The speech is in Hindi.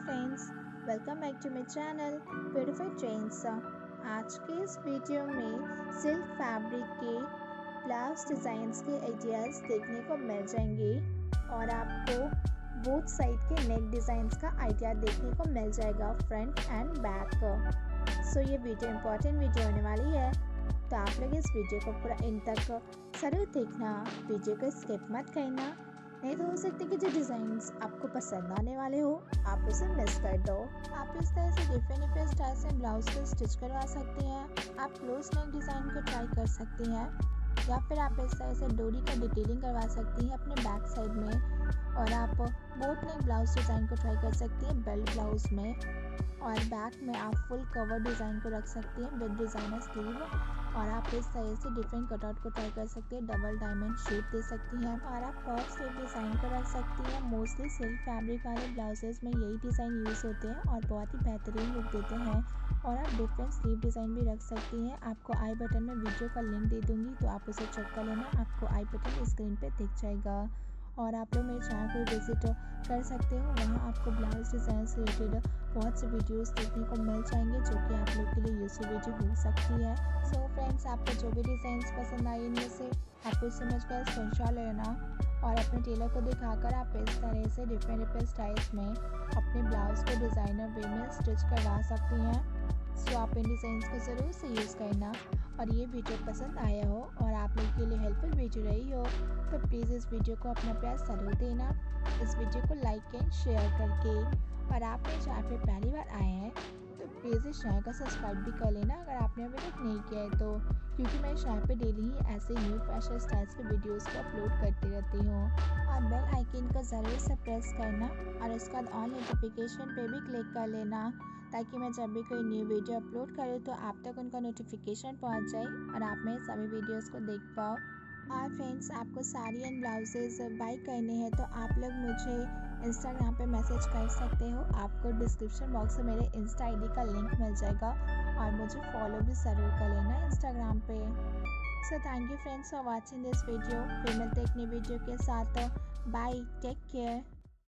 Friends welcome back to my channel beautiful trends आज के इस वीडियो में सिल्क फैब्रिक के ब्लाउज डिज़ाइंस के आइडियाज़ देखने को मिल जाएँगे और आपको बोथ साइड के नेक डिज़ाइंस का आइडिया देखने को मिल जाएगा फ्रंट एंड बैक सो ये वीडियो इंपॉर्टेंट वीडियो होने वाली है। तो आप लोग इस वीडियो को पूरा इन तक ज़रूर देखना। वीडियो को स्किप मत करना। नहीं तो हो सकता कि जो डिज़ाइन आपको पसंद आने वाले हो, आप उसे मिस कर दो। आप इस तरह से डिफरेंट डिफरेंट स्टाइल से ब्लाउज को स्टिच करवा सकते हैं। आप क्लोज नेक डिज़ाइन को ट्राई कर सकते हैं। या फिर आप इस तरह से डोरी का डिटेलिंग करवा सकती हैं अपने बैक साइड में। और आप बोट नेक ब्लाउज डिज़ाइन को ट्राई कर सकती हैं बेल्ट ब्लाउज में और बैक में आप फुल कवर डिज़ाइन को रख सकती हैं विद डिज़ाइनर स्लीव और आप इस तरह से डिफरेंट कटआउट को ट्राई कर सकती हैं डबल डायमंड शेप दे सकती हैं और आप टॉप स्लीव डिज़ाइन को रख सकती हैं। मोस्टली सिल्क फैब्रिक वाले ब्लाउजेज में यही डिज़ाइन यूज़ होते हैं और बहुत ही बेहतरीन लुक देते हैं और आप डिफरेंट स्लीव डिज़ाइन भी रख सकती हैं। आपको आई बटन में वीडियो का लिंक दे दूँगी तो आप उसे चेक कर लेना, आपको आई बटन स्क्रीन पर दिख जाएगा। और आप लोग मेरे चैनल को विज़िट कर सकते हो। वहाँ आपको ब्लाउज डिज़ाइन से रिलेटेड बहुत से वीडियोस देखने को मिल जाएँगे, जो कि आप लोग के लिए यूजफुल हो सकती है। सो so फ्रेंड्स आपको जो भी डिज़ाइन पसंद आई इनमें से आपको समझ कर स्क्रीन लेना और अपने टेलर को दिखाकर आप इस तरह से डिफरेंट डिफरेंट स्टाइल्स में अपने ब्लाउज को डिज़ाइनर वे में स्टिच करवा सकती हैं। सो so आप इन डिज़ाइन को ज़रूर से यूज़ करना और ये वीडियो पसंद आया हो और हेल्पफुल वीडियो रही हो तो प्लीज़ इस वीडियो को अपना प्यार ज़रूर देना। इस वीडियो को लाइक एंड शेयर करके। और आप मेरे चैनल पे पहली बार आए हैं तो प्लीज़ इस चैनल का सब्सक्राइब भी कर लेना। अगर आपने अभी तक नहीं किया है तो क्योंकि मैं इस चैनल पर डेली ही ऐसे न्यू फ़ैशन स्टाइल्स के वीडियोस को अपलोड करती रहती हूँ। और बेल आइकन को ज़रूर से प्रेस करना और उसके बाद ऑल नोटिफिकेशन पे भी क्लिक कर लेना, ताकि मैं जब भी कोई न्यू वीडियो अपलोड करूँ तो आप तक उनका नोटिफिकेशन पहुँच जाए और आप मेरे सभी वीडियोज़ को देख पाओ। और फ्रेंड्स आपको साड़ी एंड ब्लाउजेज बाई करने हैं तो आप लोग मुझे इंस्टाग्राम पे मैसेज कर सकते हो। आपको डिस्क्रिप्शन बॉक्स में मेरे इंस्टा आईडी का लिंक मिल जाएगा और मुझे फॉलो भी ज़रूर कर लेना इंस्टाग्राम पे। So thank you friends for watching this video फिर मिलते एक नई वीडियो के साथ। Bye take care